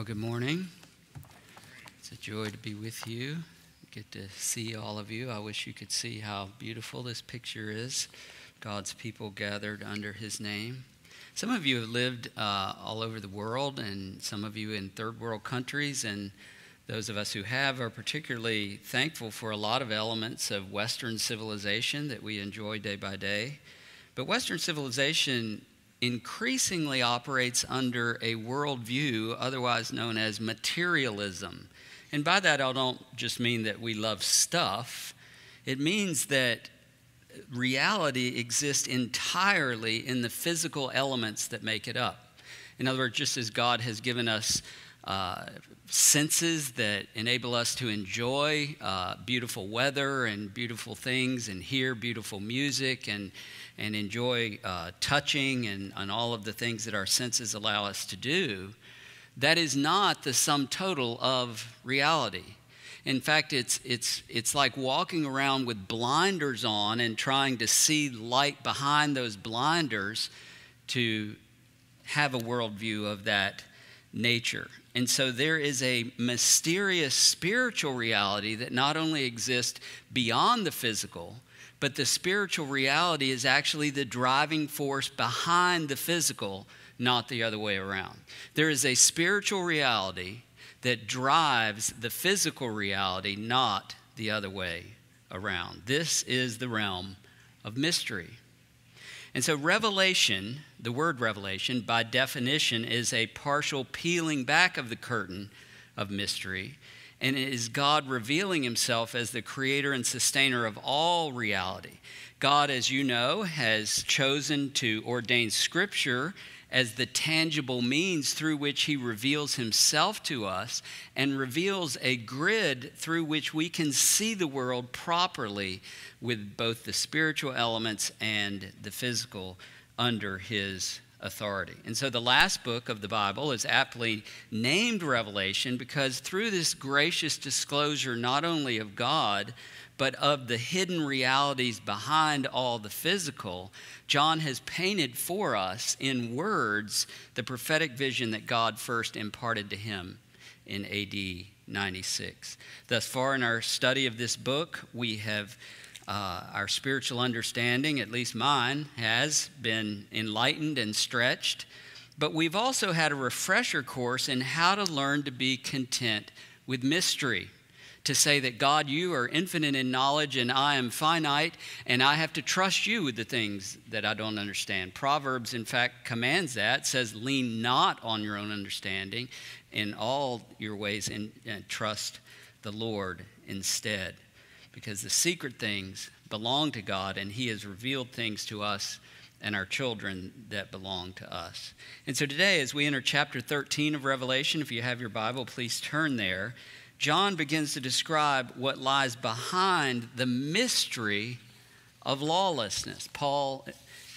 Well, good morning. It's a joy to be with you. Get to see all of you. I wish you could see how beautiful this picture is. God's people gathered under his name. Some of you have lived uh, all over the world, and some of you in third world countries, and those of us who have are particularly thankful for a lot of elements of Western civilization that we enjoy day by day. But Western civilization increasingly operates under a worldview otherwise known as materialism. And by that, I don't just mean that we love stuff, it means that reality exists entirely in the physical elements that make it up. In other words, just as God has given us uh, senses that enable us to enjoy uh, beautiful weather and beautiful things and hear beautiful music and and enjoy uh, touching and, and all of the things that our senses allow us to do, that is not the sum total of reality. In fact, it's, it's, it's like walking around with blinders on and trying to see light behind those blinders to have a worldview of that nature. And so there is a mysterious spiritual reality that not only exists beyond the physical, but the spiritual reality is actually the driving force behind the physical, not the other way around. There is a spiritual reality that drives the physical reality, not the other way around. This is the realm of mystery. And so, revelation, the word revelation, by definition, is a partial peeling back of the curtain of mystery and it is God revealing himself as the creator and sustainer of all reality. God, as you know, has chosen to ordain Scripture as the tangible means through which he reveals himself to us and reveals a grid through which we can see the world properly with both the spiritual elements and the physical under his authority. And so the last book of the Bible is aptly named Revelation because through this gracious disclosure, not only of God, but of the hidden realities behind all the physical, John has painted for us in words the prophetic vision that God first imparted to him in AD 96. Thus far in our study of this book, we have uh, our spiritual understanding, at least mine, has been enlightened and stretched. But we've also had a refresher course in how to learn to be content with mystery. To say that God, you are infinite in knowledge and I am finite, and I have to trust you with the things that I don't understand. Proverbs, in fact, commands that, says, Lean not on your own understanding in all your ways and, and trust the Lord instead because the secret things belong to God, and He has revealed things to us and our children that belong to us. And so today, as we enter chapter 13 of Revelation, if you have your Bible, please turn there. John begins to describe what lies behind the mystery of lawlessness. Paul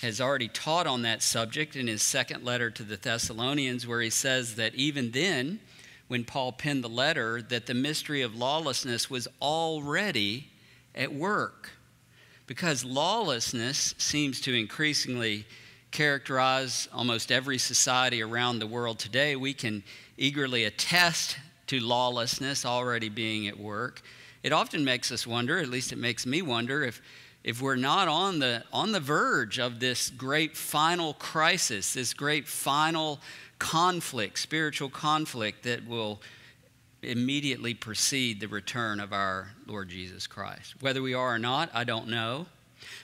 has already taught on that subject in his second letter to the Thessalonians, where he says that even then, when Paul penned the letter that the mystery of lawlessness was already at work. Because lawlessness seems to increasingly characterize almost every society around the world today. We can eagerly attest to lawlessness already being at work. It often makes us wonder, at least it makes me wonder, if, if we're not on the, on the verge of this great final crisis, this great final conflict, spiritual conflict that will immediately precede the return of our Lord Jesus Christ. Whether we are or not, I don't know.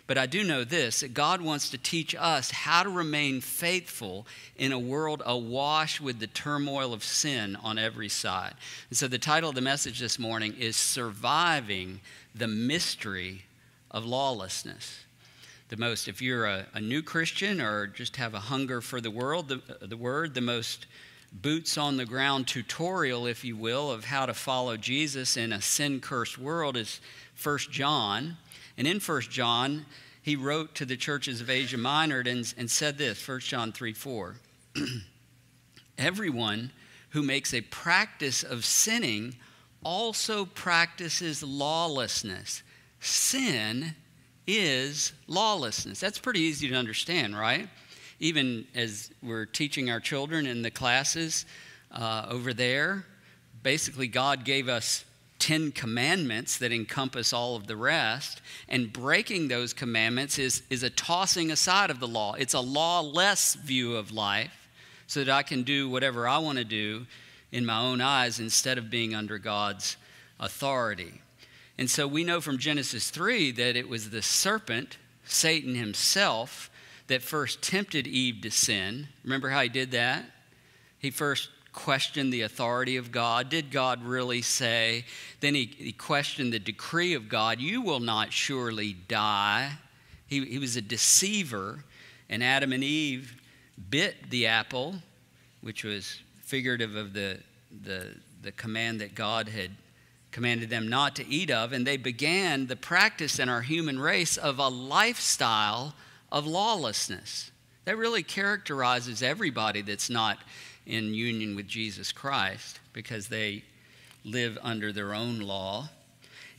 But I do know this that God wants to teach us how to remain faithful in a world awash with the turmoil of sin on every side. And so the title of the message this morning is Surviving the Mystery of Lawlessness the most, if you're a, a, new Christian or just have a hunger for the world, the, the word, the most boots on the ground tutorial, if you will, of how to follow Jesus in a sin cursed world is First John. And in First John, he wrote to the churches of Asia Minor and, and said this 1 John 3 4. Everyone who makes a practice of sinning also practices lawlessness. Sin is lawlessness. That's pretty easy to understand, right? Even as we're teaching our children in the classes, uh, over there. Basically, God gave us 10 commandments that encompass all of the rest. And breaking those commandments is, is a tossing aside of the law. It's a lawless view of life so that I can do whatever I want to do in my own eyes instead of being under God's authority. And so we know from Genesis 3 that it was the serpent, Satan himself, that first tempted Eve to sin. Remember how he did that? He first questioned the authority of God. Did God really say? Then he, he questioned the decree of God you will not surely die. He, he was a deceiver, and Adam and Eve bit the apple, which was figurative of the, the, the command that God had commanded them not to eat of, and they began the practice in our human race of a lifestyle of lawlessness. That really characterizes everybody that's not in union with Jesus Christ because they live under their own law.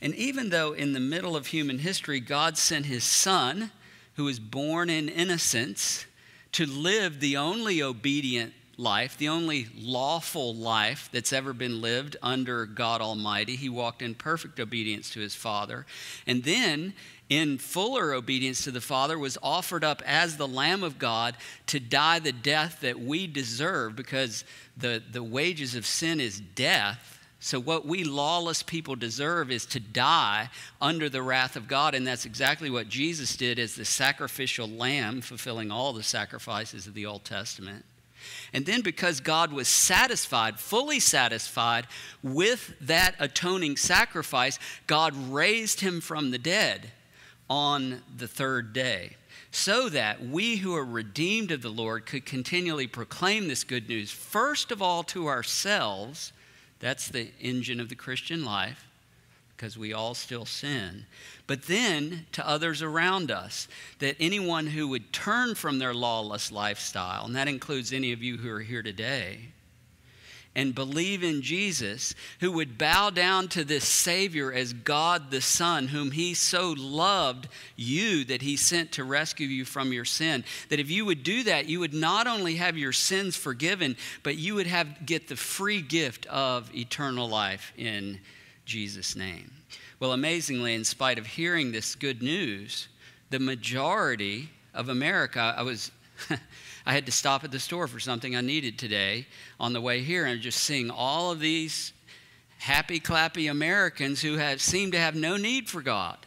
And even though in the middle of human history, God sent his son, who was born in innocence, to live the only obedient life, the only lawful life that's ever been lived under God Almighty. He walked in perfect obedience to his Father. And then, in fuller obedience to the Father, was offered up as the Lamb of God to die the death that we deserve because the, the wages of sin is death. So, what we lawless people deserve is to die under the wrath of God. And that's exactly what Jesus did as the sacrificial lamb, fulfilling all the sacrifices of the Old Testament. And then, because God was satisfied, fully satisfied with that atoning sacrifice, God raised him from the dead on the third day, so that we who are redeemed of the Lord could continually proclaim this good news, first of all to ourselves. That's the engine of the Christian life because we all still sin, but then to others around us, that anyone who would turn from their lawless lifestyle, and that includes any of you who are here today, and believe in Jesus, who would bow down to this Savior as God the Son, whom He so loved you that He sent to rescue you from your sin. That if you would do that, you would not only have your sins forgiven, but you would have get the free gift of eternal life in Jesus' name. Well, amazingly, in spite of hearing this good news, the majority of America, I was. I had to stop at the store for something I needed today on the way here, and just seeing all of these happy, clappy Americans who have seem to have no need for God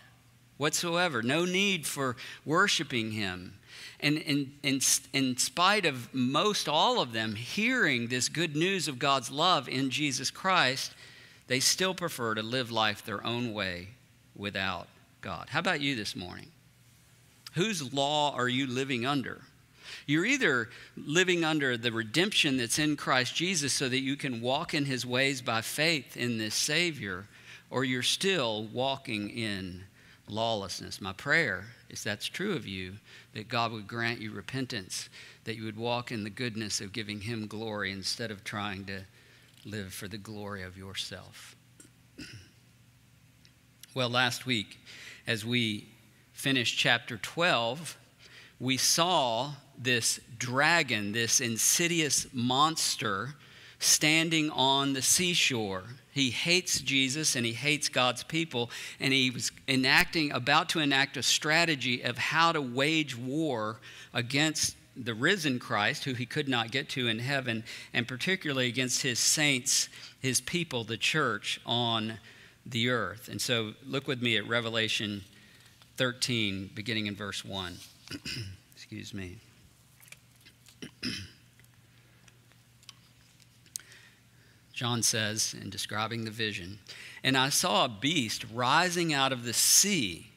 whatsoever, no need for worshiping Him. And in, in, in spite of most all of them hearing this good news of God's love in Jesus Christ, they still prefer to live life their own way without God. How about you this morning? Whose law are you living under? You're either living under the redemption that's in Christ Jesus so that you can walk in his ways by faith in this Savior, or you're still walking in lawlessness. My prayer is that's true of you, that God would grant you repentance, that you would walk in the goodness of giving him glory instead of trying to live for the glory of yourself. well, last week, as we finished chapter 12, we saw this dragon, this insidious monster, standing on the seashore. He hates Jesus and he hates God's people, and he was enacting, about to enact a strategy of how to wage war against the risen Christ, who he could not get to in heaven, and particularly against his saints, his people, the church on the earth. And so look with me at Revelation 13, beginning in verse 1. Excuse me. John says, in describing the vision, and I saw a beast rising out of the sea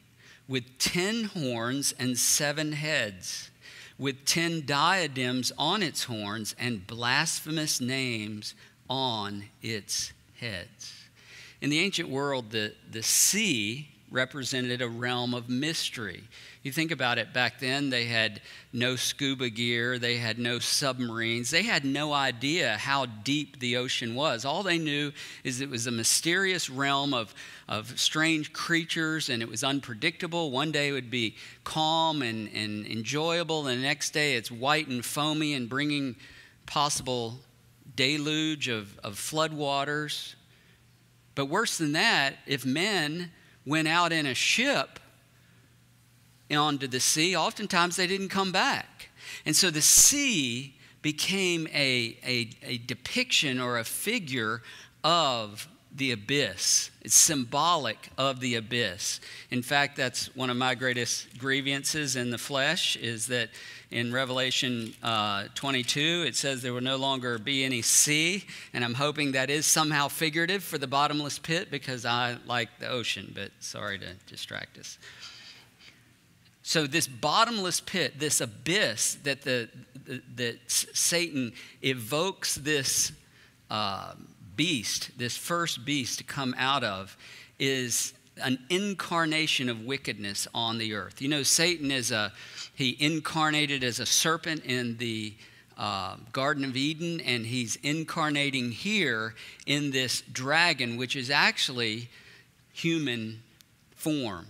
with ten horns and seven heads with ten diadems on its horns and blasphemous names on its heads. In the ancient world, the, the sea represented a realm of mystery. You think about it, back then they had no scuba gear, they had no submarines, they had no idea how deep the ocean was. All they knew is it was a mysterious realm of, of strange creatures and it was unpredictable. One day it would be calm and, and enjoyable, and the next day it's white and foamy and bringing possible deluge of, of flood waters. But worse than that, if men went out in a ship onto the sea, oftentimes they didn't come back. And so the sea became a, a, a depiction or a figure of the abyss. It's symbolic of the abyss. In fact, that's one of my greatest grievances in the flesh is that in Revelation uh, 22, it says there will no longer be any sea. And I'm hoping that is somehow figurative for the bottomless pit because I like the ocean, but sorry to distract us. So, this bottomless pit, this abyss that, the, that Satan evokes this uh, beast, this first beast to come out of, is an incarnation of wickedness on the earth. You know, Satan is a, he incarnated as a serpent in the uh, Garden of Eden, and he's incarnating here in this dragon, which is actually human form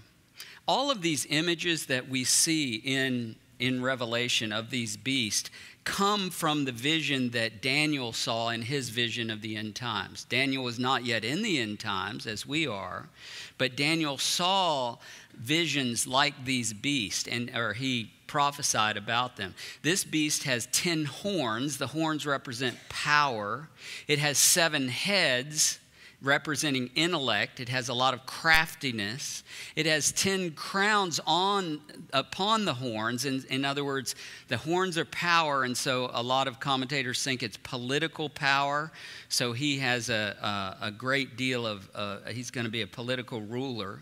all of these images that we see in, in Revelation of these beasts come from the vision that Daniel saw in his vision of the end times. Daniel was not yet in the end times as we are, but Daniel saw visions like these beasts and or he prophesied about them. This beast has 10 horns. The horns represent power. It has 7 heads representing intellect. It has a lot of craftiness. It has 10 crowns on upon the horns. In, in other words, the horns are power, and so a lot of commentators think it's political power. So he has a, a, a great deal of, uh, he's going to be a political ruler.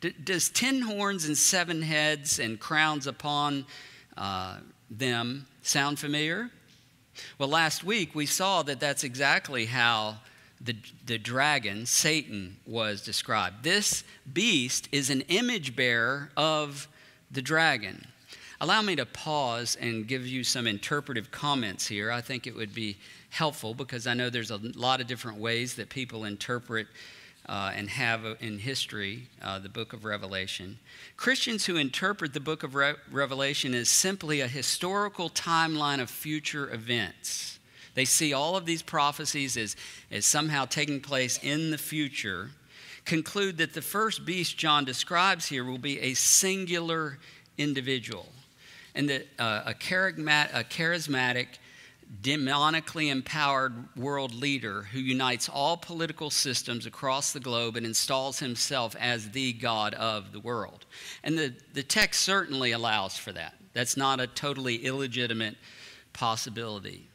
D- does 10 horns and seven heads and crowns upon uh, them sound familiar? Well, last week we saw that that's exactly how the, the dragon, Satan, was described. This beast is an image bearer of the dragon. Allow me to pause and give you some interpretive comments here. I think it would be helpful because I know there's a lot of different ways that people interpret uh, and have in history uh, the book of Revelation. Christians who interpret the book of Re- Revelation as simply a historical timeline of future events they see all of these prophecies as, as somehow taking place in the future, conclude that the first beast John describes here will be a singular individual, and that uh, a, a charismatic, demonically empowered world leader who unites all political systems across the globe and installs himself as the God of the world. And the, the text certainly allows for that. That's not a totally illegitimate possibility.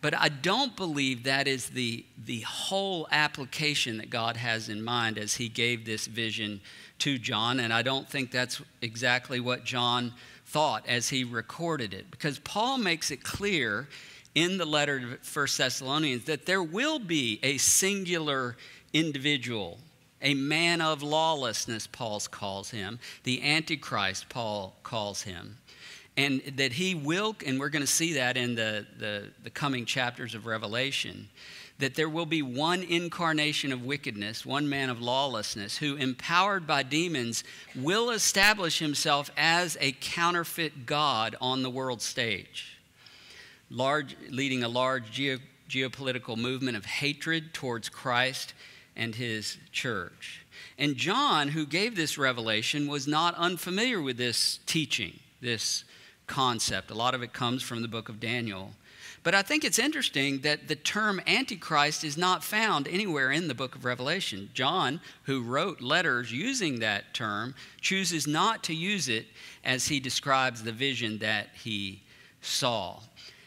But I don't believe that is the, the whole application that God has in mind as he gave this vision to John. And I don't think that's exactly what John thought as he recorded it. Because Paul makes it clear in the letter to 1 Thessalonians that there will be a singular individual, a man of lawlessness, Paul calls him, the Antichrist, Paul calls him and that he will, and we're going to see that in the, the, the, coming chapters of Revelation, that there will be one incarnation of wickedness, one man of lawlessness, who, empowered by demons, will establish himself as a counterfeit God on the world stage, large, leading a large geo, geopolitical movement of hatred towards Christ and his church. And John, who gave this revelation, was not unfamiliar with this teaching, this concept. A lot of it comes from the book of Daniel. But I think it's interesting that the term Antichrist is not found anywhere in the book of Revelation. John, who wrote letters using that term, chooses not to use it as he describes the vision that he saw.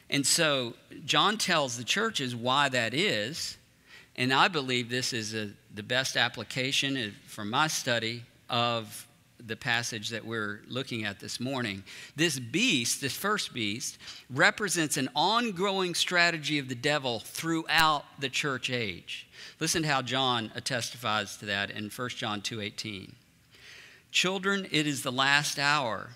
And so John tells the churches why that is. And I believe this is a, the best application uh, from my study of the passage that we're looking at this morning. This beast, this first beast, represents an ongoing strategy of the devil throughout the church age. Listen to how John testifies to that in 1 John 2:18. Children, it is the last hour.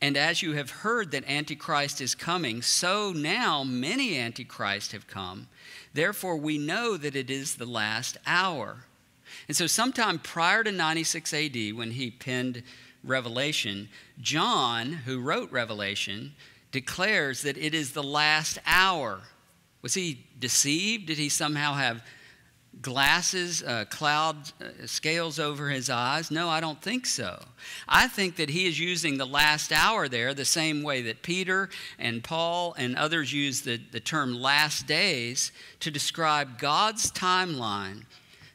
And as you have heard that Antichrist is coming, so now many Antichrists have come. Therefore, we know that it is the last hour. And so, sometime prior to 96 AD, when he penned Revelation, John, who wrote Revelation, declares that it is the last hour. Was he deceived? Did he somehow have glasses, uh, cloud uh, scales over his eyes? No, I don't think so. I think that he is using the last hour there the same way that Peter and Paul and others use the, the term last days to describe God's timeline,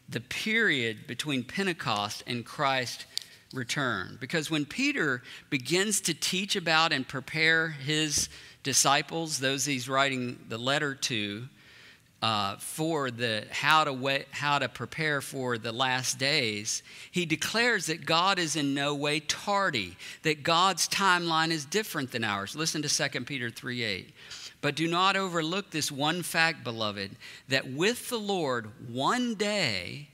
the period between Pentecost and Christ return. Because when Peter begins to teach about and prepare his disciples, those he's writing the letter to, uh, for the how to way, how to prepare for the last days, he declares that God is in no way tardy, that God's timeline is different than ours. Listen to 2 Peter 3 8. But do not overlook this one fact, beloved, that with the Lord, one day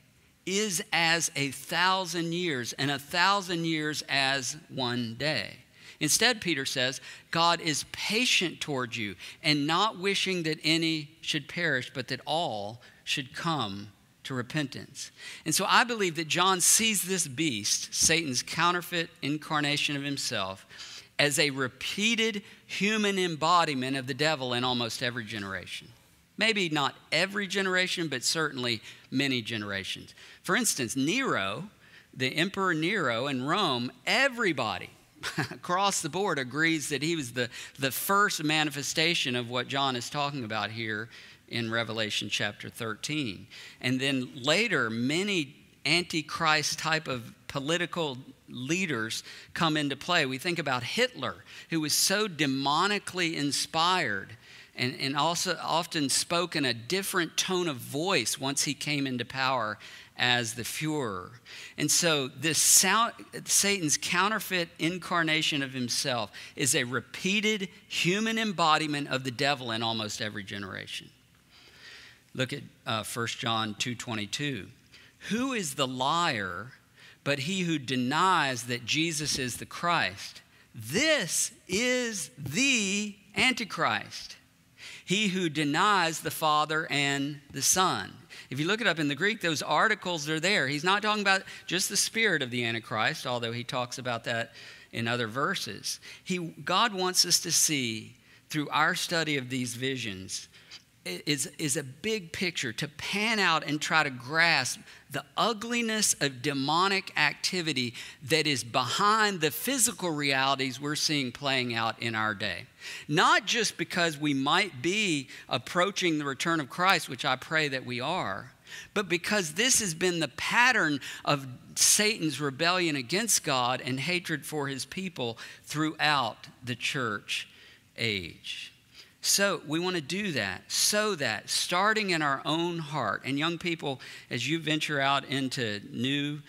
is as a thousand years, and a thousand years as one day. Instead, Peter says, God is patient towards you and not wishing that any should perish, but that all should come to repentance. And so I believe that John sees this beast, Satan's counterfeit incarnation of himself, as a repeated human embodiment of the devil in almost every generation. Maybe not every generation, but certainly many generations. For instance, Nero, the Emperor Nero in Rome, everybody across the board agrees that he was the, the first manifestation of what John is talking about here in Revelation chapter 13. And then later, many antichrist type of political leaders come into play. We think about Hitler, who was so demonically inspired and, and also often spoke in a different tone of voice once he came into power as the Fuhrer. And so, this Satan's counterfeit incarnation of himself is a repeated human embodiment of the devil in almost every generation. Look at uh, 1 John 2:22. Who is the liar but he who denies that Jesus is the Christ? This is the Antichrist. He who denies the Father and the Son. If you look it up in the Greek, those articles are there. He's not talking about just the spirit of the Antichrist, although he talks about that in other verses. He, God wants us to see through our study of these visions is, is a big picture to pan out and try to grasp the ugliness of demonic activity that is behind the physical realities we're seeing playing out in our day. Not just because we might be approaching the return of Christ, which I pray that we are, but because this has been the pattern of Satan's rebellion against God and hatred for his people throughout the church age. So we want to do that so that starting in our own heart, and young people, as you venture out into new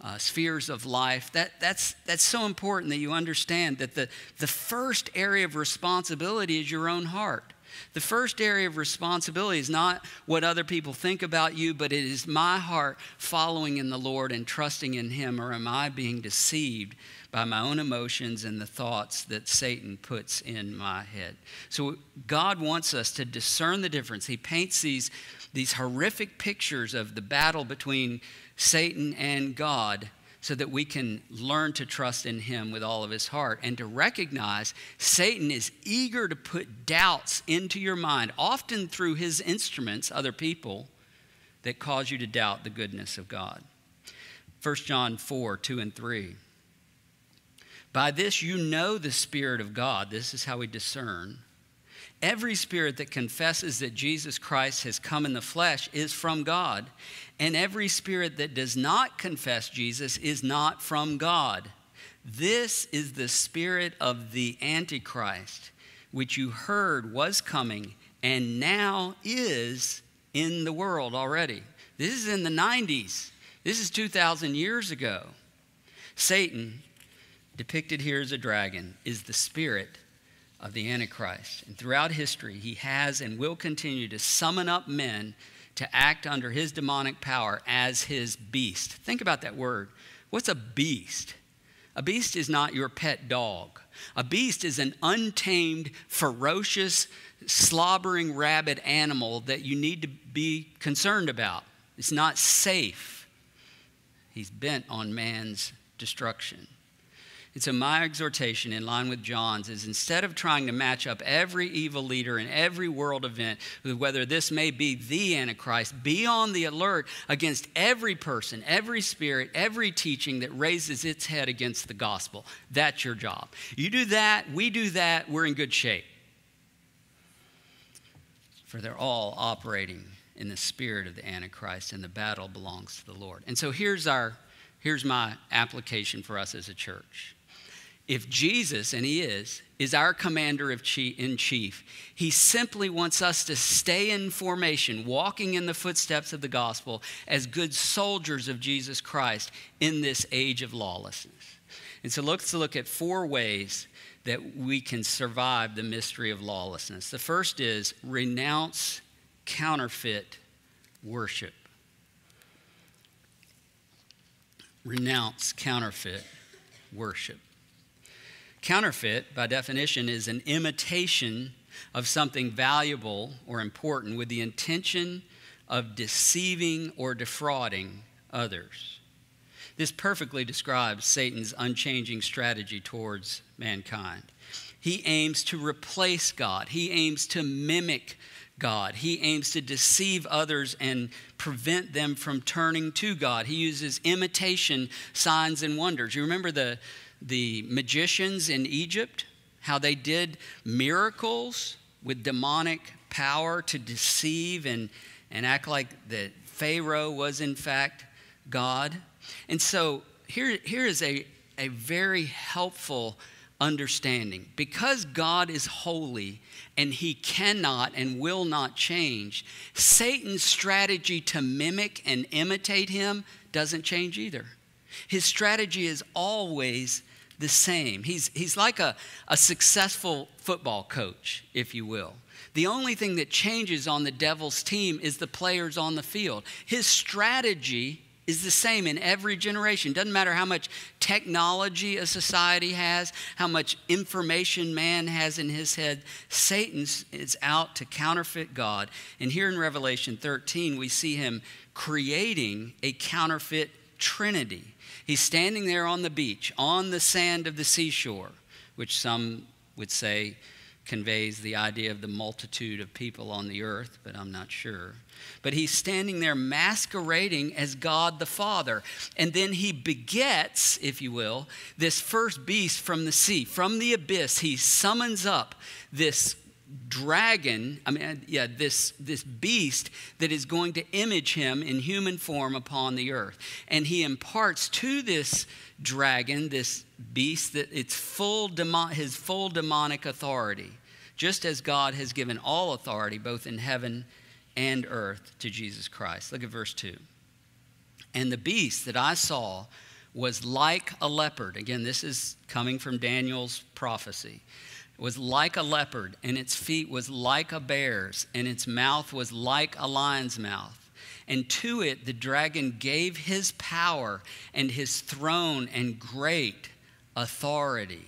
uh, spheres of life, that, that's, that's so important that you understand that the, the first area of responsibility is your own heart. The first area of responsibility is not what other people think about you, but it is my heart following in the Lord and trusting in Him, or am I being deceived by my own emotions and the thoughts that Satan puts in my head. So God wants us to discern the difference. He paints these, these horrific pictures of the battle between Satan and God so that we can learn to trust in him with all of his heart and to recognize Satan is eager to put doubts into your mind, often through his instruments, other people, that cause you to doubt the goodness of God. 1 John 4 2 and 3. By this you know the Spirit of God. This is how we discern. Every spirit that confesses that Jesus Christ has come in the flesh is from God, and every spirit that does not confess Jesus is not from God. This is the spirit of the Antichrist, which you heard was coming and now is in the world already. This is in the 90s. This is 2,000 years ago. Satan depicted here as a dragon, is the spirit of the Antichrist. And throughout history, he has and will continue to summon up men to act under his demonic power as his beast. Think about that word. What's a beast? A beast is not your pet dog. A beast is an untamed, ferocious, slobbering, rabid animal that you need to be concerned about. It's not safe. He's bent on man's destruction. And so, my exhortation, in line with John's, is instead of trying to match up every evil leader and every world event with whether this may be the Antichrist, be on the alert against every person, every spirit, every teaching that raises its head against the gospel. That's your job. You do that, we do that, we're in good shape. For they're all operating in the spirit of the Antichrist, and the battle belongs to the Lord. And so, here's our here's my application for us as a church if Jesus, and He is, is our commander in chief, He simply wants us to stay in formation, walking in the footsteps of the gospel as good soldiers of Jesus Christ in this age of lawlessness. And so let's look at four ways that we can survive the mystery of lawlessness. The first is renounce counterfeit worship. Renounce counterfeit worship. Counterfeit, by definition, is an imitation of something valuable or important with the intention of deceiving or defrauding others. This perfectly describes Satan's unchanging strategy towards mankind. He aims to replace God, he aims to mimic God. He aims to deceive others and prevent them from turning to God. He uses imitation signs and wonders. You remember the, the magicians in Egypt, how they did miracles with demonic power to deceive and, and act like that Pharaoh was, in fact, God. And so here, here is a, a very helpful understanding. Because God is holy and he cannot and will not change, Satan's strategy to mimic and imitate him doesn't change either. His strategy is always the same. He's, he's like a, a successful football coach, if you will. The only thing that changes on the devil's team is the players on the field. His strategy is the same in every generation. Doesn't matter how much technology a society has, how much information man has in his head, Satan is out to counterfeit God. And here in Revelation 13, we see him creating a counterfeit trinity. He's standing there on the beach, on the sand of the seashore, which some would say conveys the idea of the multitude of people on the earth, but I'm not sure. But he's standing there masquerading as God the Father. And then he begets, if you will, this first beast from the sea, from the abyss. He summons up this dragon, I mean, uh, yeah, this, this beast that is going to image him in human form upon the earth. And he imparts to this dragon, this beast, that it's full demo- his full demonic authority, just as God has given all authority, both in heaven and earth, to Jesus Christ. Look at verse 2. And the beast that I saw was like a leopard. Again, this is coming from Daniel's prophecy was like a leopard, and its feet was like a bear's, and its mouth was like a lion's mouth. And to it the dragon gave his power and his throne and great authority.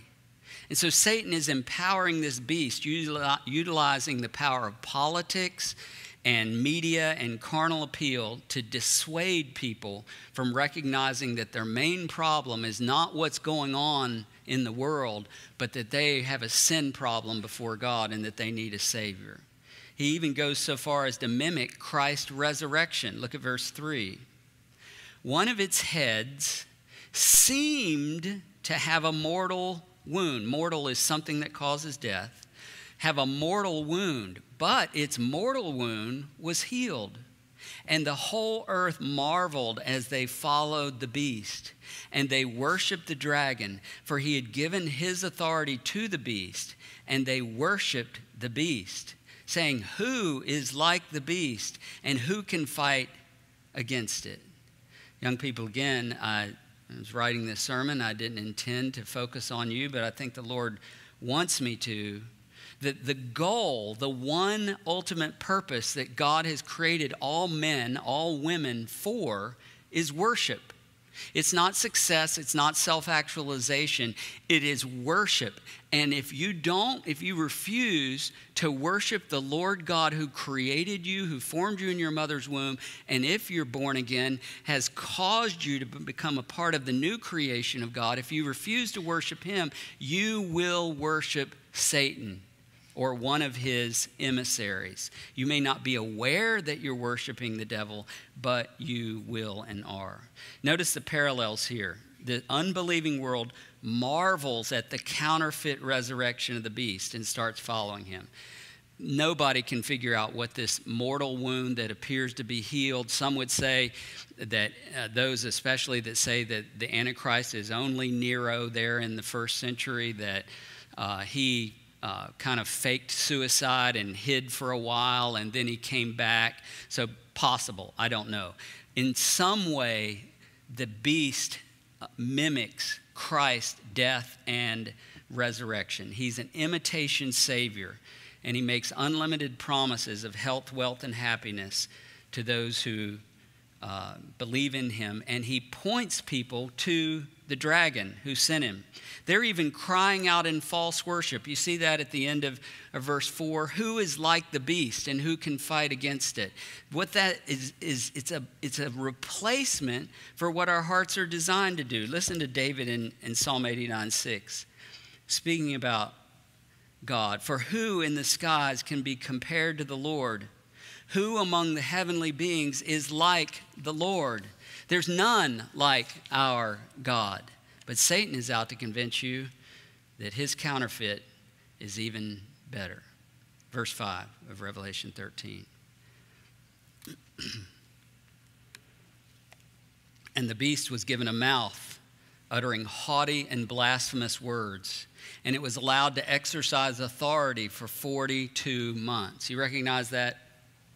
And so Satan is empowering this beast, utilizing the power of politics and media and carnal appeal to dissuade people from recognizing that their main problem is not what's going on in the world, but that they have a sin problem before God and that they need a Savior. He even goes so far as to mimic Christ's resurrection. Look at verse 3. One of its heads seemed to have a mortal wound. Mortal is something that causes death. Have a mortal wound, but its mortal wound was healed. And the whole earth marveled as they followed the beast. And they worshiped the dragon, for he had given his authority to the beast. And they worshiped the beast, saying, Who is like the beast? And who can fight against it? Young people, again, I was writing this sermon. I didn't intend to focus on you, but I think the Lord wants me to that the goal, the one ultimate purpose that God has created all men, all women for, is worship. It's not success, it's not self actualization, it is worship. And if you don't, if you refuse to worship the Lord God who created you, who formed you in your mother's womb, and if you're born again, has caused you to become a part of the new creation of God, if you refuse to worship Him, you will worship Satan or one of his emissaries. You may not be aware that you're worshiping the devil, but you will and are. Notice the parallels here. The unbelieving world marvels at the counterfeit resurrection of the beast and starts following him. Nobody can figure out what this mortal wound that appears to be healed. Some would say that uh, those, especially that say that the Antichrist is only Nero there in the first century, that uh, he uh, kind of faked suicide and hid for a while and then he came back. So, possible, I don't know. In some way, the beast uh, mimics Christ's death and resurrection. He's an imitation Savior, and he makes unlimited promises of health, wealth, and happiness to those who uh, believe in him. And he points people to the dragon who sent him. They're even crying out in false worship. You see that at the end of, of verse 4. Who is like the beast and who can fight against it? What that is, is it's, a, it's a replacement for what our hearts are designed to do. Listen to David in, in Psalm 89 6, speaking about God. For who in the skies can be compared to the Lord? Who among the heavenly beings is like the Lord? There's none like our God. But Satan is out to convince you that his counterfeit is even better. Verse 5 of Revelation 13. and the beast was given a mouth, uttering haughty and blasphemous words, and it was allowed to exercise authority for 42 months. You recognize that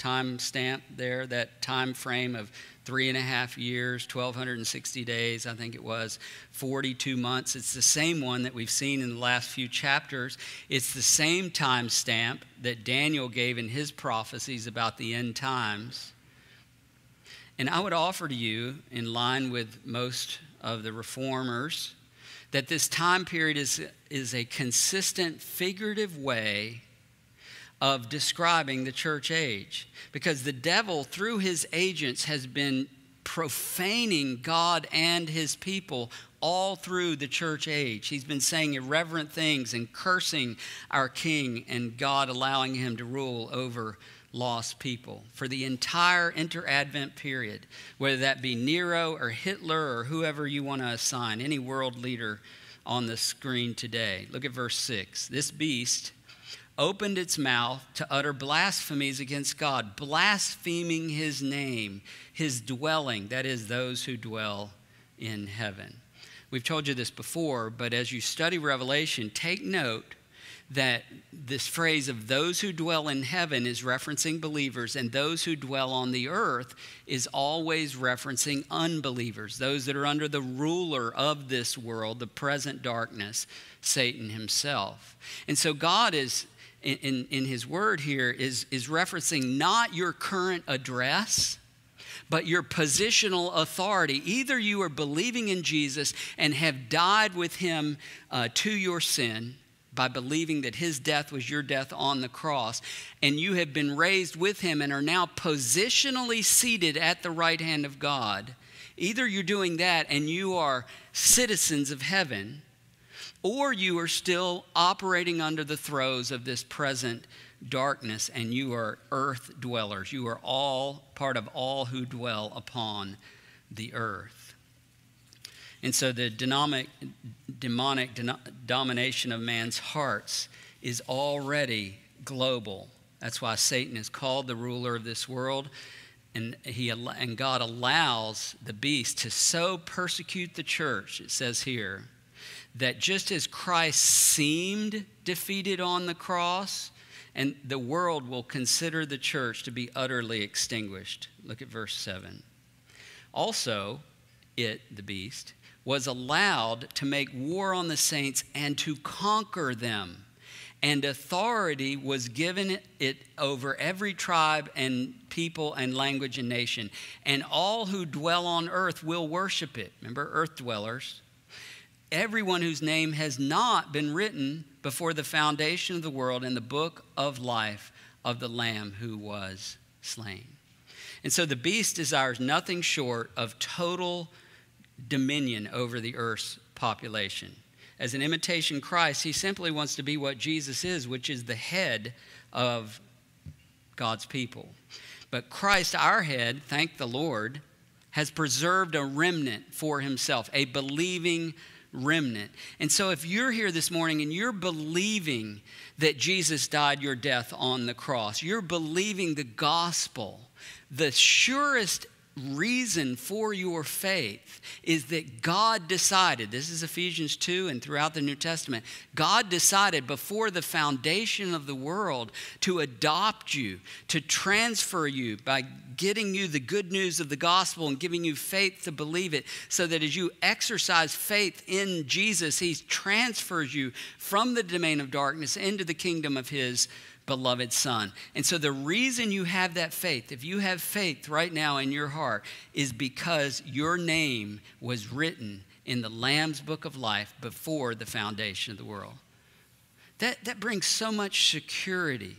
time stamp there, that time frame of three and a half years, 1,260 days, I think it was, 42 months. It's the same one that we've seen in the last few chapters. It's the same time stamp that Daniel gave in his prophecies about the end times. And I would offer to you, in line with most of the reformers, that this time period is, is a consistent figurative way of describing the church age because the devil, through his agents, has been profaning God and his people all through the church age. He's been saying irreverent things and cursing our king, and God allowing him to rule over lost people for the entire inter Advent period, whether that be Nero or Hitler or whoever you want to assign, any world leader on the screen today. Look at verse 6. This beast opened its mouth to utter blasphemies against God, blaspheming his name, his dwelling, that is, those who dwell in heaven. We've told you this before, but as you study Revelation, take note that this phrase of those who dwell in heaven is referencing believers, and those who dwell on the earth is always referencing unbelievers, those that are under the ruler of this world, the present darkness, Satan himself. And so God is in, in, in his word here is, is referencing not your current address, but your positional authority. Either you are believing in Jesus and have died with him uh, to your sin by believing that his death was your death on the cross, and you have been raised with him and are now positionally seated at the right hand of God. Either you're doing that and you are citizens of heaven or you are still operating under the throes of this present darkness and you are earth dwellers. You are all part of all who dwell upon the earth. And so the demonic, demonic domination of man's hearts is already global. That's why Satan is called the ruler of this world. And, he, and God allows the beast to so persecute the church, it says here, that just as Christ seemed defeated on the cross, and the world will consider the church to be utterly extinguished. Look at verse 7. Also, it, the beast, was allowed to make war on the saints and to conquer them and authority was given it over every tribe and people and language and nation. And all who dwell on earth will worship it. Remember, earth dwellers. Everyone whose name has not been written before the foundation of the world in the book of life of the Lamb who was slain. And so the beast desires nothing short of total dominion over the earth's population as an imitation Christ, he simply wants to be what Jesus is, which is the head of God's people. But Christ, our head, thank the Lord, has preserved a remnant for himself, a believing remnant. And so, if you're here this morning and you're believing that Jesus died your death on the cross, you're believing the gospel, the surest reason for your faith is that God decided, this is Ephesians 2 and throughout the New Testament, God decided before the foundation of the world to adopt you, to transfer you by getting you the good news of the gospel and giving you faith to believe it, so that as you exercise faith in Jesus, He transfers you from the domain of darkness into the kingdom of His beloved Son. And so, the reason you have that faith, if you have faith right now in your heart, is because your name was written in the Lamb's book of life before the foundation of the world. That, that brings so much security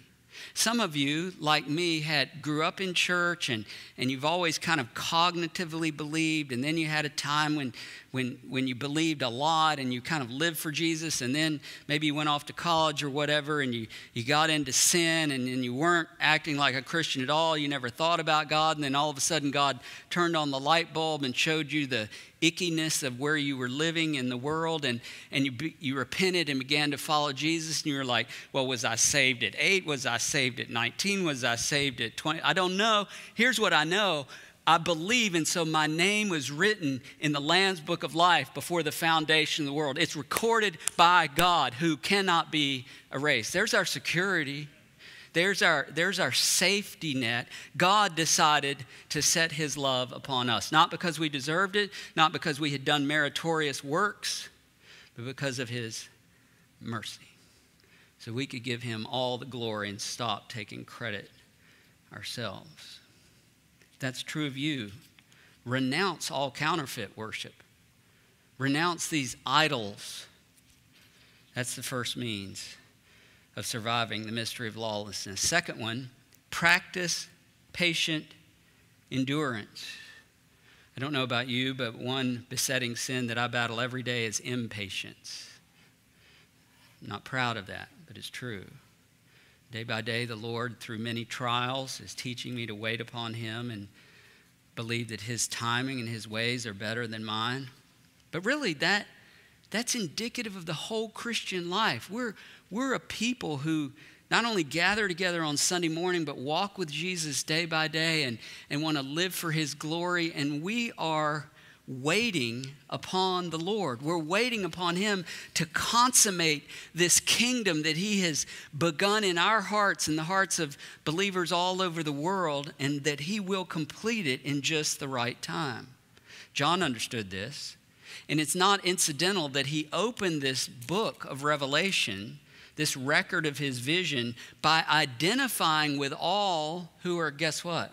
some of you, like me, had grew up in church and, and you've always kind of cognitively believed, and then you had a time when, when, when you believed a lot and you kind of lived for Jesus, and then maybe you went off to college or whatever, and you, you got into sin and, and you weren't acting like a Christian at all. You never thought about God, and then all of a sudden God turned on the light bulb and showed you the ickiness of where you were living in the world and, and you, you repented and began to follow Jesus and you were like, well, was I saved at 8? Was I saved at 19? Was I saved at 20? I don't know. Here's what I know. I believe, and so my name was written in the Lamb's Book of Life before the foundation of the world. It's recorded by God who cannot be erased. There's our security. There's our, there's our safety net. God decided to set his love upon us, not because we deserved it, not because we had done meritorious works, but because of his mercy. So we could give him all the glory and stop taking credit ourselves. That's true of you. Renounce all counterfeit worship. Renounce these idols. That's the first means of surviving the mystery of lawlessness. Second one, practice patient endurance. I don't know about you, but one besetting sin that I battle every day is impatience. I'm not proud of that, but it's true. Day by day, the Lord, through many trials, is teaching me to wait upon Him and believe that His timing and His ways are better than mine. But really, that, that's indicative of the whole Christian life. We're, we're a people who not only gather together on Sunday morning, but walk with Jesus day by day and, and want to live for his glory. And we are waiting upon the Lord. We're waiting upon him to consummate this kingdom that he has begun in our hearts and the hearts of believers all over the world, and that he will complete it in just the right time. John understood this. And it's not incidental that he opened this book of Revelation this record of his vision by identifying with all who are, guess what?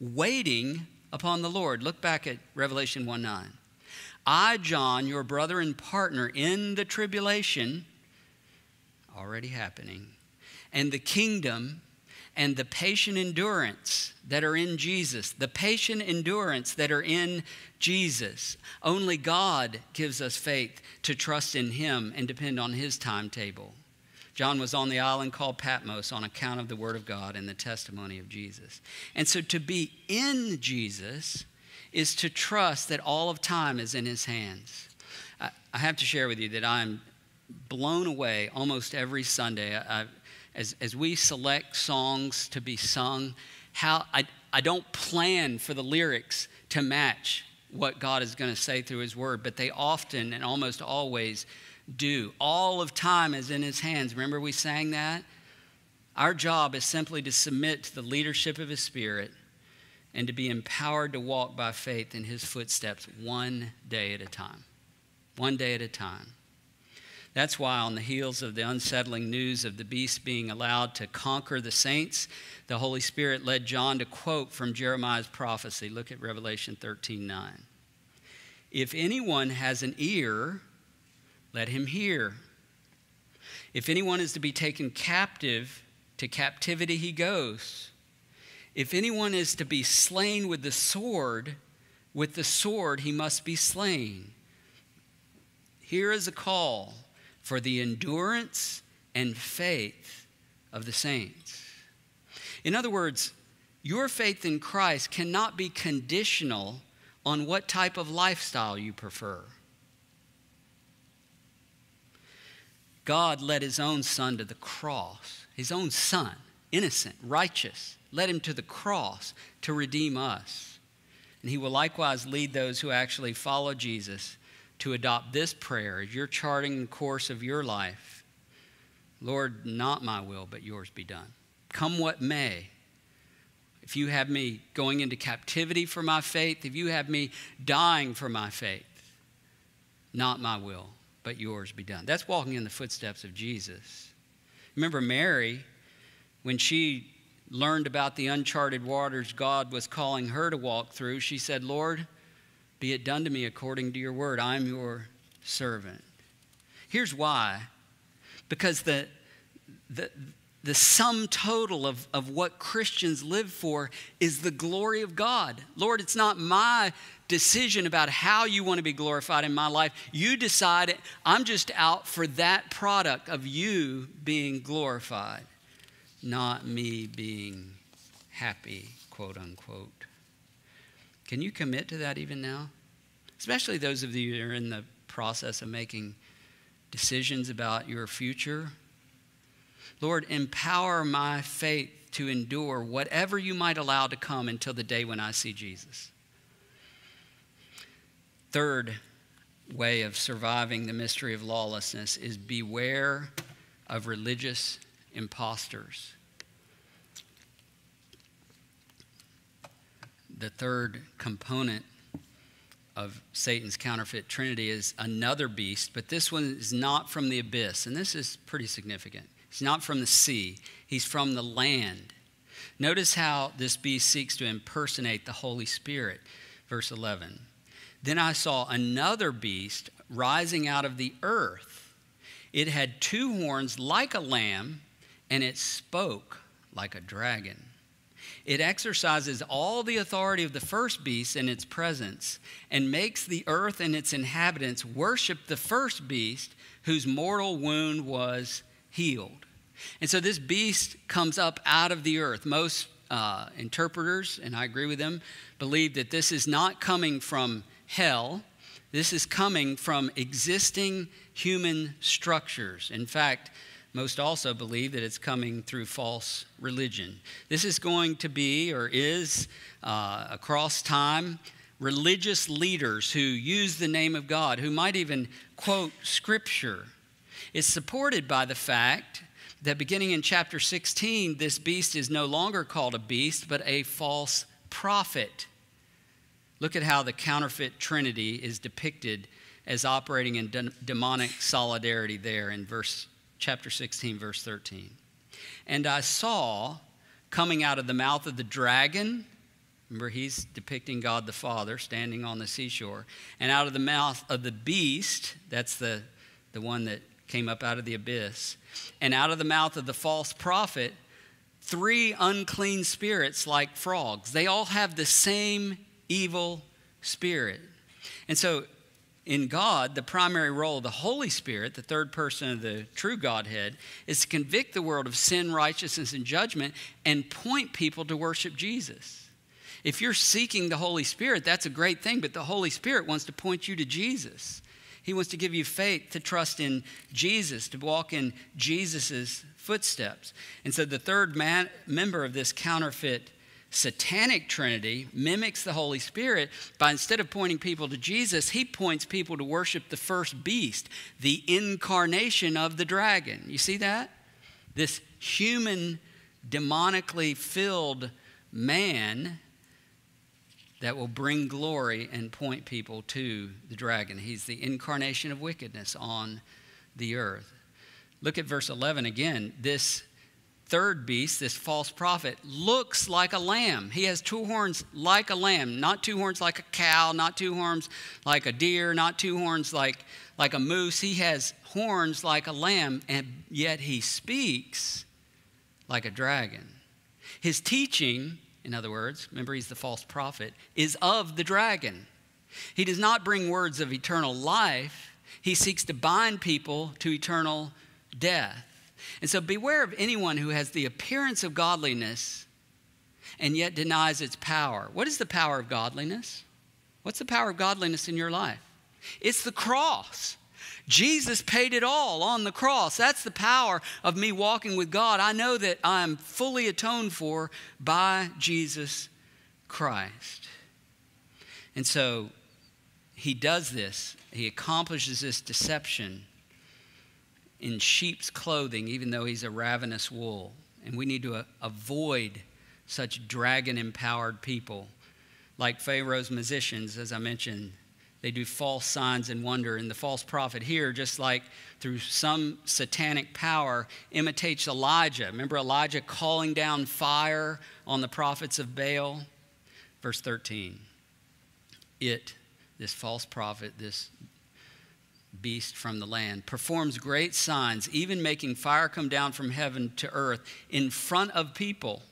Waiting upon the Lord. Look back at Revelation 1 9. I, John, your brother and partner in the tribulation, already happening, and the kingdom and the patient endurance that are in Jesus, the patient endurance that are in Jesus. Only God gives us faith to trust in Him and depend on His timetable. John was on the island called Patmos on account of the Word of God and the testimony of Jesus. And so to be in Jesus is to trust that all of time is in His hands. I, I have to share with you that I'm blown away almost every Sunday. I, as, as we select songs to be sung, how I, I don't plan for the lyrics to match what God is going to say through His Word, but they often and almost always do. All of time is in his hands. Remember, we sang that? Our job is simply to submit to the leadership of his spirit and to be empowered to walk by faith in his footsteps one day at a time. One day at a time. That's why, on the heels of the unsettling news of the beast being allowed to conquer the saints, the Holy Spirit led John to quote from Jeremiah's prophecy. Look at Revelation 13 9. If anyone has an ear, let him hear. If anyone is to be taken captive, to captivity he goes. If anyone is to be slain with the sword, with the sword he must be slain. Here is a call for the endurance and faith of the saints. In other words, your faith in Christ cannot be conditional on what type of lifestyle you prefer. God led his own son to the cross, his own son, innocent, righteous, led him to the cross to redeem us. And he will likewise lead those who actually follow Jesus to adopt this prayer as you're charting the course of your life. Lord, not my will, but yours be done. Come what may. If you have me going into captivity for my faith, if you have me dying for my faith, not my will, but yours be done. That's walking in the footsteps of Jesus. Remember Mary, when she learned about the uncharted waters God was calling her to walk through, she said, Lord, be it done to me according to your word. I'm your servant. Here's why because the, the, the sum total of, of what Christians live for is the glory of God. Lord, it's not my decision about how you want to be glorified in my life. You decide I'm just out for that product of you being glorified, not me being happy, quote unquote. Can you commit to that even now? Especially those of you who are in the process of making decisions about your future. Lord, empower my faith to endure whatever you might allow to come until the day when I see Jesus. Third way of surviving the mystery of lawlessness is beware of religious impostors. the third component of Satan's counterfeit trinity is another beast, but this one is not from the abyss, and this is pretty significant. He's not from the sea, he's from the land. Notice how this beast seeks to impersonate the Holy Spirit. Verse 11. Then I saw another beast rising out of the earth. It had two horns like a lamb, and it spoke like a dragon. It exercises all the authority of the first beast in its presence and makes the earth and its inhabitants worship the first beast whose mortal wound was healed. And so this beast comes up out of the earth. Most uh, interpreters, and I agree with them, believe that this is not coming from hell. This is coming from existing human structures. In fact, most also believe that it's coming through false religion. This is going to be, or is, uh, across time, religious leaders who use the name of God, who might even quote scripture. It's supported by the fact that beginning in chapter 16, this beast is no longer called a beast, but a false prophet. Look at how the counterfeit trinity is depicted as operating in de- demonic solidarity there in verse chapter 16, verse 13. And I saw coming out of the mouth of the dragon, remember he's depicting God the Father standing on the seashore, and out of the mouth of the beast, that's the, the one that came up out of the abyss, and out of the mouth of the false prophet, three unclean spirits like frogs. They all have the same evil spirit. And so in God, the primary role of the Holy Spirit, the third person of the true Godhead, is to convict the world of sin, righteousness, and judgment and point people to worship Jesus. If you're seeking the Holy Spirit, that's a great thing, but the Holy Spirit wants to point you to Jesus. He wants to give you faith to trust in Jesus, to walk in Jesus' footsteps. And so the third man, member of this counterfeit satanic trinity mimics the Holy Spirit by instead of pointing people to Jesus, he points people to worship the first beast, the incarnation of the dragon. You see that? This human, demonically filled man that will bring glory and point people to the dragon. He's the incarnation of wickedness on the earth. Look at verse 11 again. This third beast, this false prophet, looks like a lamb. He has two horns like a lamb, not two horns like a cow, not two horns like a deer, not two horns like, like a moose. He has horns like a lamb, and yet he speaks like a dragon. His teaching, in other words, remember he's the false prophet, is of the dragon. He does not bring words of eternal life, he seeks to bind people to eternal death. And so beware of anyone who has the appearance of godliness and yet denies its power. What is the power of godliness? What's the power of godliness in your life? It's the cross. Jesus paid it all on the cross. That's the power of me walking with God. I know that I'm fully atoned for by Jesus Christ. And so he does this, he accomplishes this deception in sheep's clothing, even though he's a ravenous wolf. And we need to uh, avoid such dragon empowered people. Like Pharaoh's musicians, as I mentioned, they do false signs and wonder. And the false prophet here, just like through some satanic power, imitates Elijah. Remember Elijah calling down fire on the prophets of Baal? Verse 13. It, this false prophet, this beast from the land, performs great signs, even making fire come down from heaven to earth in front of people.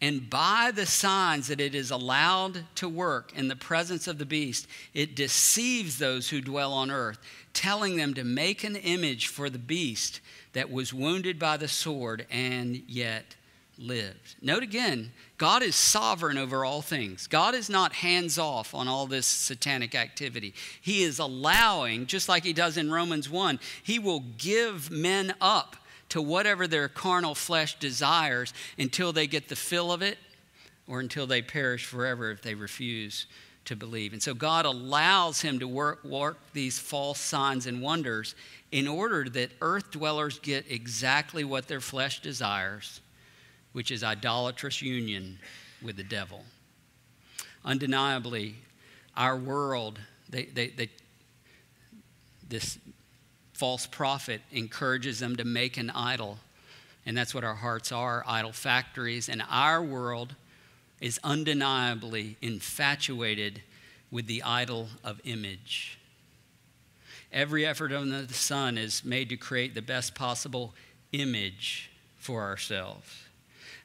And by the signs that it is allowed to work in the presence of the beast, it deceives those who dwell on earth, telling them to make an image for the beast that was wounded by the sword and yet lived. Note again, God is sovereign over all things. God is not hands off on all this satanic activity. He is allowing, just like He does in Romans 1, He will give men up to whatever their carnal flesh desires until they get the fill of it or until they perish forever if they refuse to believe. And so God allows Him to work, work these false signs and wonders in order that earth dwellers get exactly what their flesh desires which is idolatrous union with the devil. Undeniably, our world, they, they, they, this false prophet encourages them to make an idol. And that's what our hearts are idol factories. And our world is undeniably infatuated with the idol of image. Every effort of the sun is made to create the best possible image for ourselves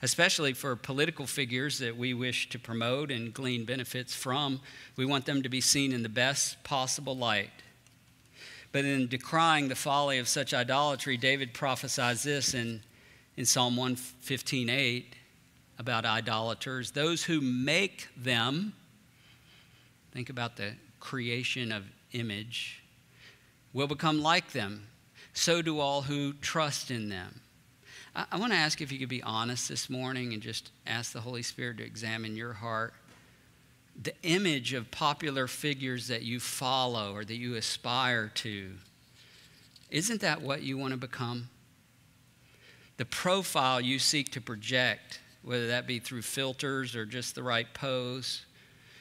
especially for political figures that we wish to promote and glean benefits from. We want them to be seen in the best possible light. But in decrying the folly of such idolatry, David prophesies this in, in Psalm 115:8 about idolaters, those who make them, think about the creation of image, will become like them. So do all who trust in them. I, I want to ask if you could be honest this morning and just ask the Holy Spirit to examine your heart. The image of popular figures that you follow or that you aspire to, isn't that what you want to become? The profile you seek to project, whether that be through filters or just the right pose,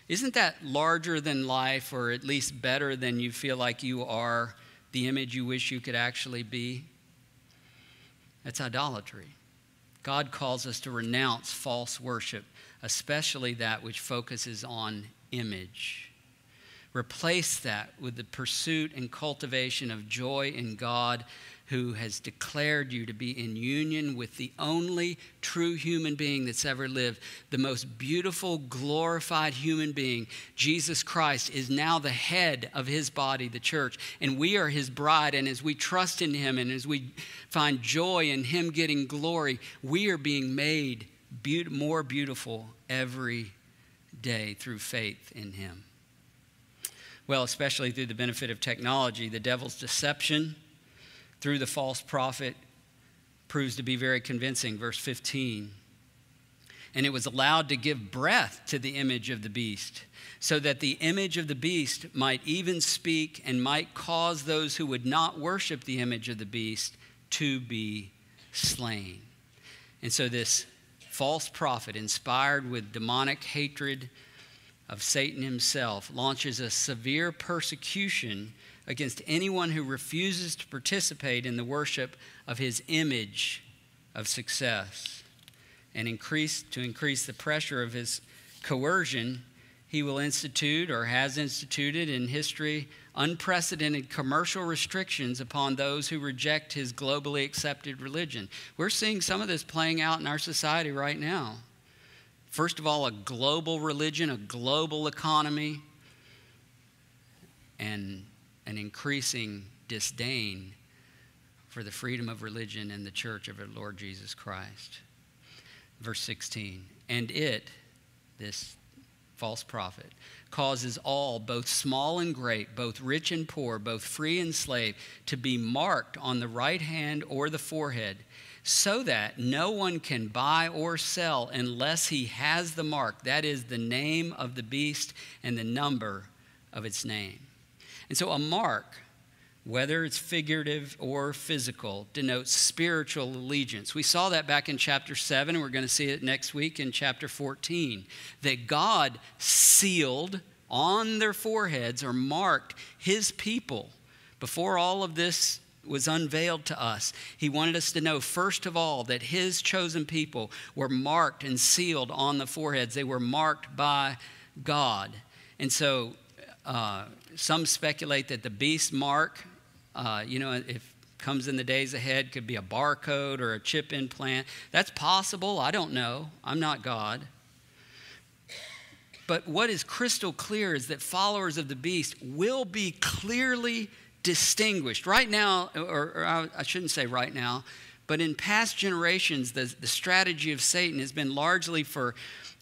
isn't that larger than life or at least better than you feel like you are the image you wish you could actually be? That's idolatry. God calls us to renounce false worship, especially that which focuses on image. Replace that with the pursuit and cultivation of joy in God who has declared you to be in union with the only true human being that's ever lived, the most beautiful, glorified human being, Jesus Christ, is now the head of his body, the church, and we are his bride. And as we trust in him and as we find joy in him getting glory, we are being made be- more beautiful every day through faith in him. Well, especially through the benefit of technology, the devil's deception through the false prophet proves to be very convincing. Verse 15. And it was allowed to give breath to the image of the beast, so that the image of the beast might even speak and might cause those who would not worship the image of the beast to be slain. And so, this false prophet, inspired with demonic hatred of Satan himself, launches a severe persecution against anyone who refuses to participate in the worship of his image of success and increase to increase the pressure of his coercion he will institute or has instituted in history unprecedented commercial restrictions upon those who reject his globally accepted religion. We're seeing some of this playing out in our society right now. First of all, a global religion, a global economy, and an increasing disdain for the freedom of religion and the church of our Lord Jesus Christ. Verse 16, and it, this false prophet, causes all, both small and great, both rich and poor, both free and slave, to be marked on the right hand or the forehead, so that no one can buy or sell unless he has the mark, that is, the name of the beast and the number of its name. And so a mark whether it's figurative or physical, denotes spiritual allegiance. We saw that back in chapter 7, and we're going to see it next week in chapter 14. That God sealed on their foreheads or marked his people before all of this was unveiled to us. He wanted us to know, first of all, that his chosen people were marked and sealed on the foreheads, they were marked by God. And so, uh, some speculate that the beast mark uh, you know, if comes in the days ahead, could be a barcode or a chip implant. That's possible. I don't know. I'm not God. But what is crystal clear is that followers of the beast will be clearly distinguished. Right now, or, or I shouldn't say right now, but in past generations, the, the strategy of Satan has been largely for,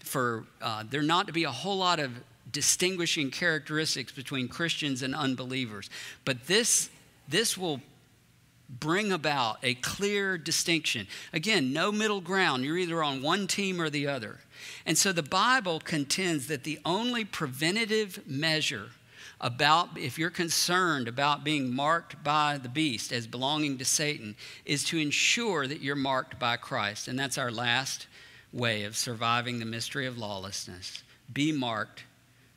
for uh, there not to be a whole lot of distinguishing characteristics between Christians and unbelievers. But this this will bring about a clear distinction. Again, no middle ground. You're either on one team or the other. And so the Bible contends that the only preventative measure about if you're concerned about being marked by the beast as belonging to Satan is to ensure that you're marked by Christ. And that's our last way of surviving the mystery of lawlessness. Be marked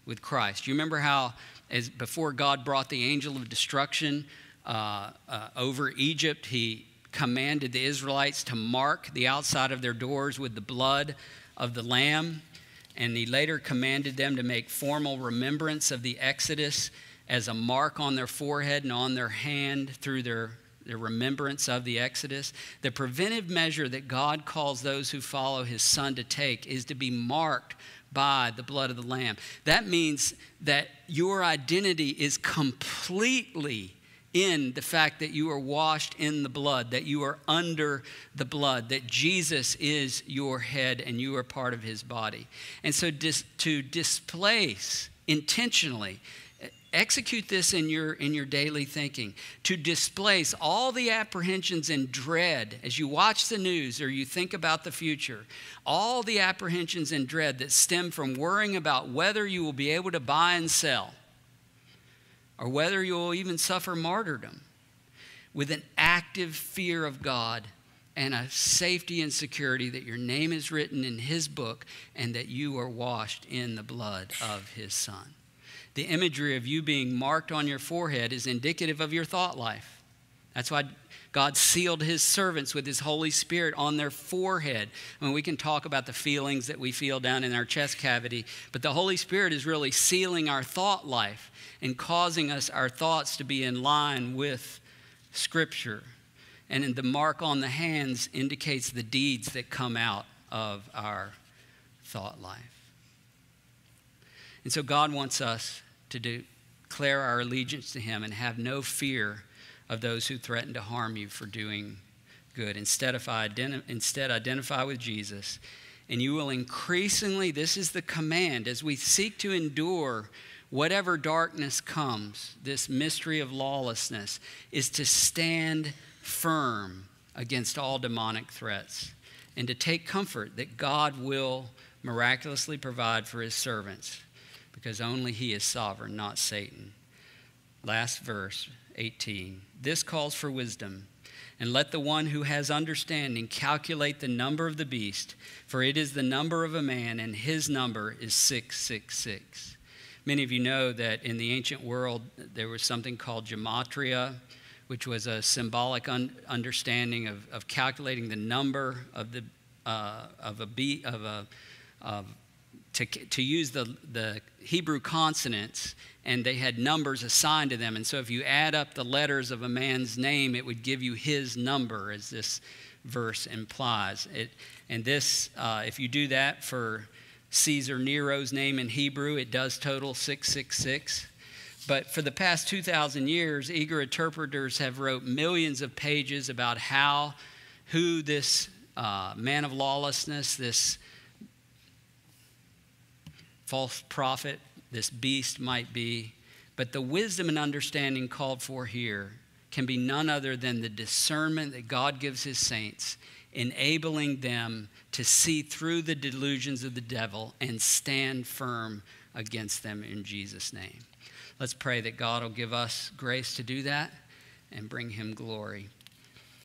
with Christ. You remember how as before God brought the angel of destruction uh, uh, over Egypt. He commanded the Israelites to mark the outside of their doors with the blood of the Lamb. And he later commanded them to make formal remembrance of the Exodus as a mark on their forehead and on their hand through their, their remembrance of the Exodus. The preventive measure that God calls those who follow his Son to take is to be marked by the blood of the Lamb. That means that your identity is completely in the fact that you are washed in the blood, that you are under the blood, that Jesus is your head and you are part of his body. And so dis, to displace intentionally, execute this in your in your daily thinking. To displace all the apprehensions and dread as you watch the news or you think about the future. All the apprehensions and dread that stem from worrying about whether you will be able to buy and sell. Or whether you'll even suffer martyrdom. With an active fear of God and a safety and security that your name is written in His book and that you are washed in the blood of His Son. The imagery of you being marked on your forehead is indicative of your thought life. That's why God sealed his servants with his Holy Spirit on their forehead. I mean, we can talk about the feelings that we feel down in our chest cavity, but the Holy Spirit is really sealing our thought life and causing us our thoughts to be in line with Scripture. And the mark on the hands indicates the deeds that come out of our thought life. And so God wants us to declare our allegiance to Him and have no fear of those who threaten to harm you for doing good. Instead, if I identi- instead identify with Jesus, and you will increasingly, this is the command, as we seek to endure whatever darkness comes, this mystery of lawlessness, is to stand firm against all demonic threats and to take comfort that God will miraculously provide for his servants because only he is sovereign, not Satan. Last verse 18. This calls for wisdom. And let the one who has understanding calculate the number of the beast, for it is the number of a man, and his number is 666. Many of you know that in the ancient world, there was something called gematria, which was a symbolic un- understanding of, of calculating the number of, the, uh, of a beat, of a, of, to, to use the, the Hebrew consonants, and they had numbers assigned to them. And so if you add up the letters of a man's name, it would give you his number, as this verse implies. It, and this, uh, if you do that for Caesar Nero's name in Hebrew, it does total 666. But for the past 2,000 years, eager interpreters have wrote millions of pages about how, who this uh, man of lawlessness, this false prophet, this beast might be. But the wisdom and understanding called for here can be none other than the discernment that God gives his saints enabling them to see through the delusions of the devil and stand firm against them in Jesus' name. Let's pray that God will give us grace to do that and bring him glory.